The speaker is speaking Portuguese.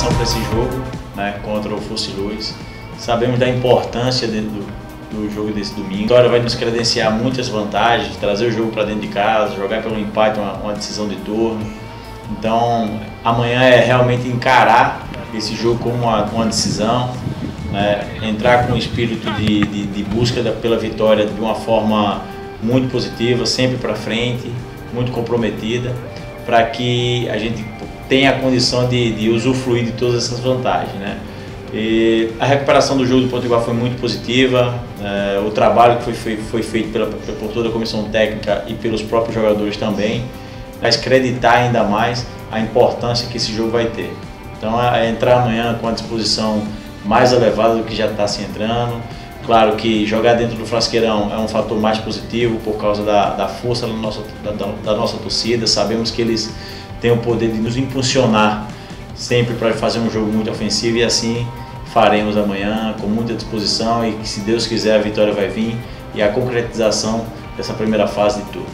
preparação para esse jogo né, contra o Fosse Luz. Sabemos da importância de, do, do jogo desse domingo. A vitória vai nos credenciar muitas vantagens, trazer o jogo para dentro de casa, jogar pelo empate, uma, uma decisão de turno. Então, amanhã é realmente encarar esse jogo como uma, uma decisão, né? entrar com o espírito de, de, de busca da, pela vitória de uma forma muito positiva, sempre para frente, muito comprometida, para que a gente tenha a condição de, de usufruir de todas essas vantagens. Né? E a recuperação do jogo do Potiguar foi muito positiva, é, o trabalho que foi, foi feito pela, por toda a comissão técnica e pelos próprios jogadores também, mas acreditar ainda mais a importância que esse jogo vai ter. Então, é entrar amanhã com a disposição mais elevada do que já está se entrando. Claro que jogar dentro do Frasqueirão é um fator mais positivo por causa da, da força da nossa, da, da nossa torcida. Sabemos que eles têm o poder de nos impulsionar sempre para fazer um jogo muito ofensivo e assim faremos amanhã com muita disposição e que se Deus quiser a vitória vai vir e a concretização dessa primeira fase de tudo.